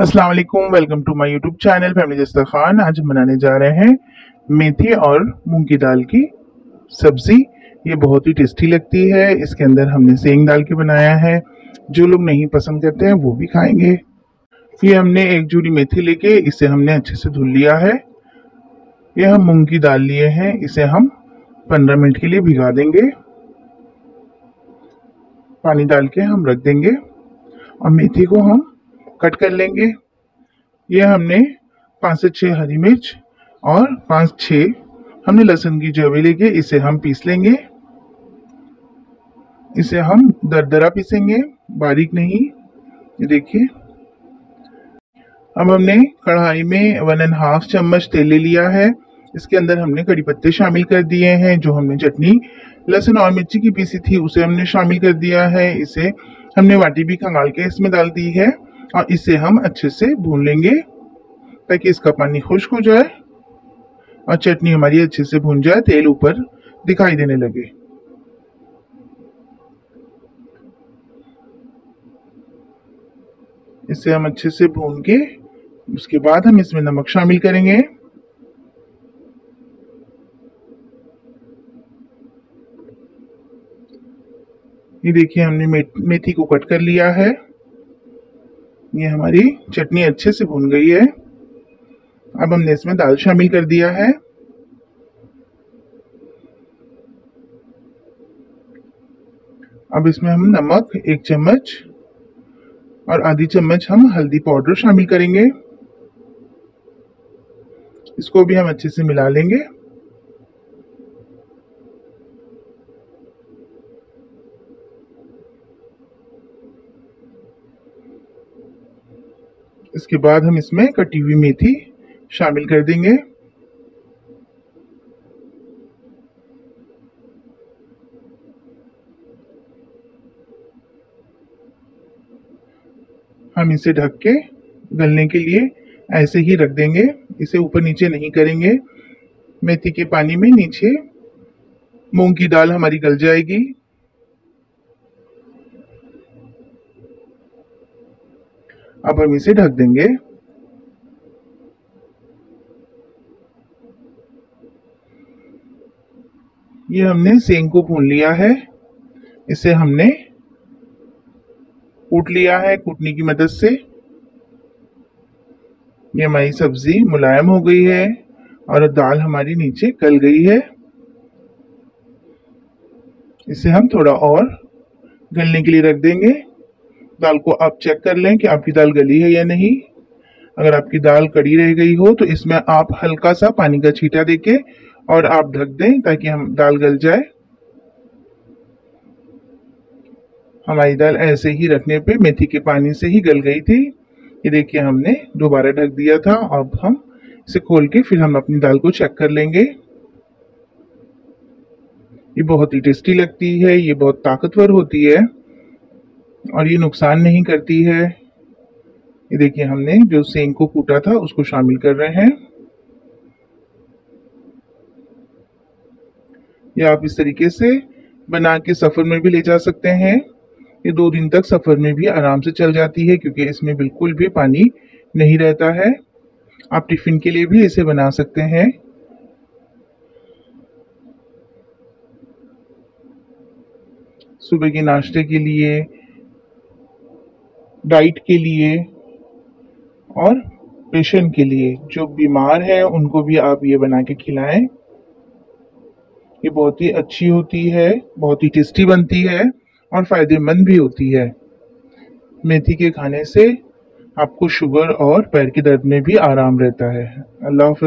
अस्सलाम वालेकुम welcome to my YouTube channel family Jasta Khan आज हम बनाने जा रहे हैं मेथी और मूंग की दाल की सब्ज़ी। ये बहुत ही टेस्टी लगती है। इसके अंदर हमने सेंग डाल के बनाया है। जो लोग नहीं पसंद करते हैं, वो भी खाएँगे। ये हमने एक जूड़ी मेथी लेके, इसे हमने अच्छे से धुल लिया है। ये हम मूंग की दाल लिए हैं। इसे हम पंद्रह मिनट के लिए भिगा देंगे। पानी डाल के हम रख देंगे। और मेथी को हम कट कर लेंगे। ये हमने पाँच से छः हरी मिर्च और पाँच छः हमने लहसुन की जवे लेके इसे हम पीस लेंगे। इसे हम दरदरा पीसेंगे। बारीक नहीं। ये देखिए। अब हमने कढ़ाई में वन एंड हाफ़ चम्मच तेल ले लिया है। इसके अंदर हमने कड़ी पत्ते शामिल कर दिए हैं, जो हमने चटनी, लहसुन और मिर्ची की पीसी थी, उसे हमने शामिल कर दिया है। इसे हमने वाटी भी खंगाल के इसमें डाल दी है। और इसे हम अच्छे से भून लेंगे ताकि इसका पानी खुश्क हो जाए और चटनी हमारी अच्छे से भून जाए, तेल ऊपर दिखाई देने लगे। इसे हम अच्छे से भून के उसके बाद हम इसमें नमक शामिल करेंगे। ये देखिए हमने मेथी को कट कर लिया है। ये हमारी चटनी अच्छे से भून गई है। अब हमने इसमें दाल शामिल कर दिया है। अब इसमें हम नमक, एक चम्मच और आधी चम्मच हम हल्दी पाउडर शामिल करेंगे। इसको भी हम अच्छे से मिला लेंगे। इसके बाद हम इसमें कटी हुई मेथी शामिल कर देंगे। हम इसे ढक के गलने के लिए ऐसे ही रख देंगे। इसे ऊपर नीचे नहीं करेंगे। मेथी के पानी में नीचे मूंग की दाल हमारी गल जाएगी। अब हम इसे ढक देंगे। ये हमने सेंग को भून लिया है। इसे हमने कूट लिया है कूटने की मदद से। ये हमारी सब्ज़ी मुलायम हो गई है और दाल हमारी नीचे गल गई है। इसे हम थोड़ा और गलने के लिए रख देंगे। दाल को आप चेक कर लें कि आपकी दाल गली है या नहीं। अगर आपकी दाल कड़ी रह गई हो तो इसमें आप हल्का सा पानी का छीटा देके और आप ढक दें ताकि हम दाल गल जाए। हमारी दाल ऐसे ही रखने पे मेथी के पानी से ही गल गई थी। ये देखिए, हमने दोबारा ढक दिया था। अब हम इसे खोल के फिर हम अपनी दाल को चेक कर लेंगे। ये बहुत ही टेस्टी लगती है, ये बहुत ताकतवर होती है। और ये नुकसान नहीं करती है। ये देखिए हमने जो सेंग को कूटा था, उसको शामिल कर रहे हैं। या आप इस तरीके से बना के सफ़र में भी ले जा सकते हैं। ये दो दिन तक सफ़र में भी आराम से चल जाती है, क्योंकि इसमें बिल्कुल भी पानी नहीं रहता है। आप टिफ़िन के लिए भी इसे बना सकते हैं। सुबह के नाश्ते के लिए डाइट के लिए और पेशेंट के लिए। जो बीमार है, उनको भी आप ये बना के खिलाएँ। ये बहुत ही अच्छी होती है, बहुत ही टेस्टी बनती है और फ़ायदेमंद भी होती है। मेथी के खाने से आपको शुगर और पैर के दर्द में भी आराम रहता है। अल्लाह हाफ़